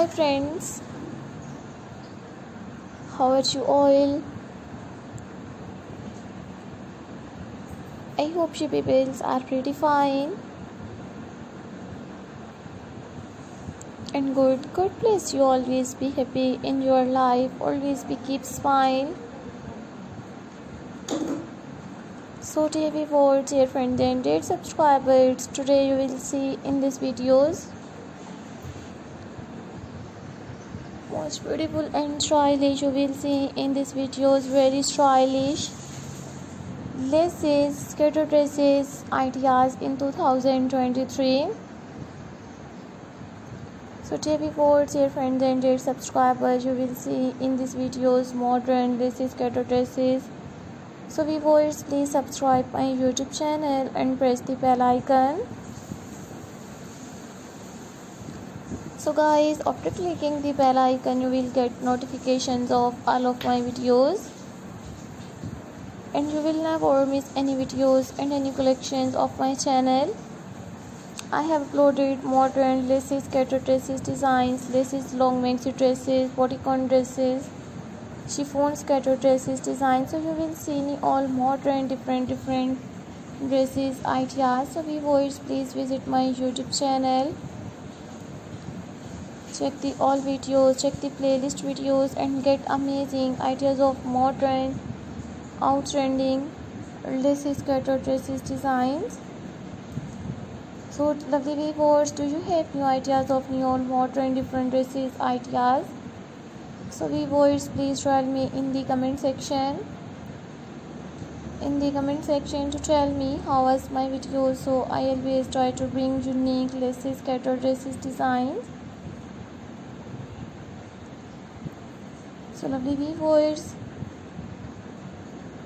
Hi friends, how are you all? I hope you people are pretty fine and good. God bless you always be happy in your life, always be keep smile. So dear viewers, dear friends and dear subscribers, today you will see in this videos most beautiful and stylish. You will see in this videos very stylish. Laces skater dresses ideas in 2023 so dear viewers dear friends and dear subscribers you will see in these videos modern laces skater dresses. So viewers please subscribe my youtube channel and press the bell icon so guys after clicking the bell icon you will get notifications of all of my videos and you will never miss any videos and any collections of my channel I have uploaded modern laces, skater dresses designs, laces long maxi dresses, bodycon dresses, chiffon skater dresses designs. So you will see all modern different different dresses ideas. So viewers please visit my YouTube channel check the all videos check the playlist videos and get amazing ideas of modern lacy skirt or dresses designs. So lovely viewers do you have new ideas of new modern different dresses ideas? So viewers please tell me in the comment section. In the comment section to tell me how was my video. So i always try to bring unique lacy skirt dresses designs so lovely viewers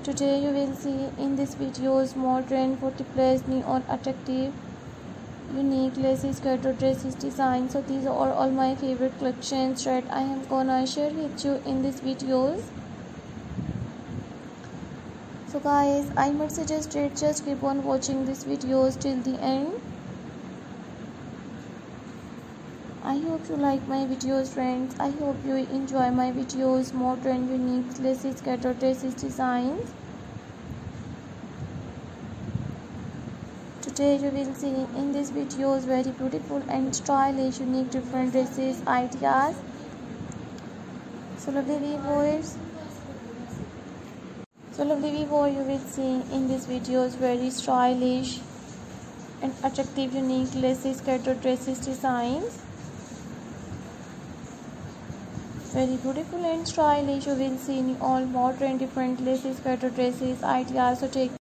today you will see in this videos modern 40 plus new or attractive unique lacy skirt or dresses design. So these are all my favorite collections. That i am gonna share with you in these videos. So guys i must suggest just keep on watching these videos till the end I hope you like my videos friends. I hope you enjoy my videos, more modern, unique, lacy skirt or dresses designs. Today you will see in this videos very beautiful and stylish, unique different dresses ideas. So lovely viewers. So lovely viewer you will see in these videos very stylish and attractive unique lacy skirt or dresses designs very beautiful and stylish. You will see in all modern different laces skirt dresses ideas. So take